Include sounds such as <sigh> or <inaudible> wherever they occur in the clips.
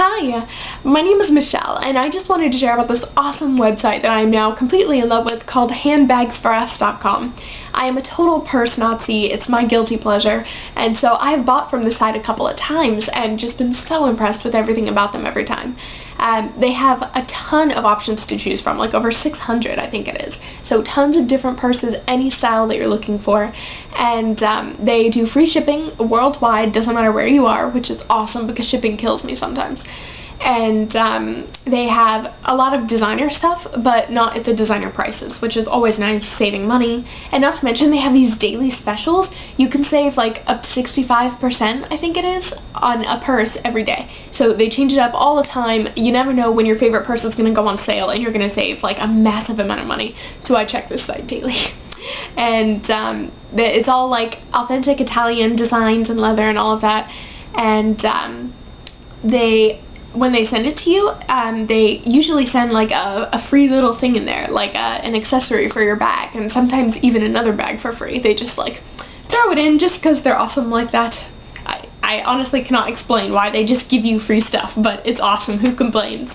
Hi, uh, my name is Michelle, and I just wanted to share about this awesome website that I am now completely in love with called handbagsforus.com. I am a total purse Nazi, it's my guilty pleasure, and so I have bought from this site a couple of times and just been so impressed with everything about them every time. Um, they have a ton of options to choose from, like over 600 I think it is. So tons of different purses, any style that you're looking for. And um, they do free shipping worldwide, doesn't matter where you are, which is awesome because shipping kills me sometimes and um, they have a lot of designer stuff but not at the designer prices which is always nice saving money. And not to mention they have these daily specials. You can save like up 65% I think it is on a purse every day. So they change it up all the time. You never know when your favorite purse is going to go on sale and you're going to save like a massive amount of money. So I check this site daily. <laughs> And um, it's all like authentic Italian designs and leather and all of that. And um, they when they send it to you, um, they usually send like a, a free little thing in there, like a, an accessory for your bag, and sometimes even another bag for free. They just like throw it in just because they're awesome like that. I, I honestly cannot explain why they just give you free stuff, but it's awesome. Who complains?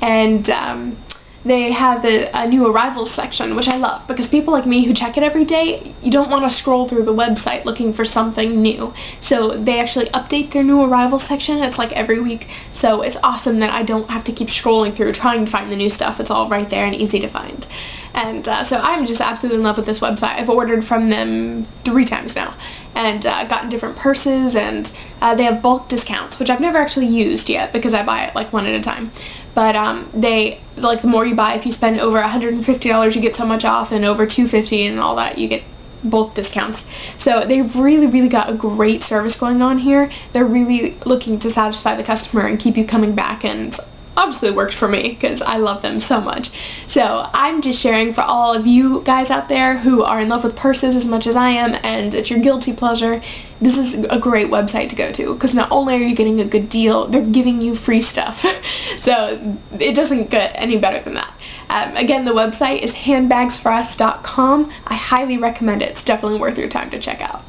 And um, they have a, a, new arrivals section, which I love, because people like me who check it every day, you don't want to scroll through the website looking for something new. So they actually update their new arrivals section. It's like every week. So it's awesome that I don't have to keep scrolling through trying to find the new stuff. It's all right there and easy to find. And uh, so I'm just absolutely in love with this website. I've ordered from them three times now and uh, gotten different purses and uh, they have bulk discounts, which I've never actually used yet because I buy it like one at a time. But um, they like the more you buy, if you spend over $150, you get so much off, and over 250 and all that, you get bulk discounts. So they've really, really got a great service going on here. They're really looking to satisfy the customer and keep you coming back, and obviously worked for me because I love them so much. So I'm just sharing for all of you guys out there who are in love with purses as much as I am and it's your guilty pleasure. This is a great website to go to because not only are you getting a good deal, they're giving you free stuff. <laughs> so it doesn't get any better than that. Um, again, the website is handbagsforus.com. I highly recommend it. It's definitely worth your time to check out.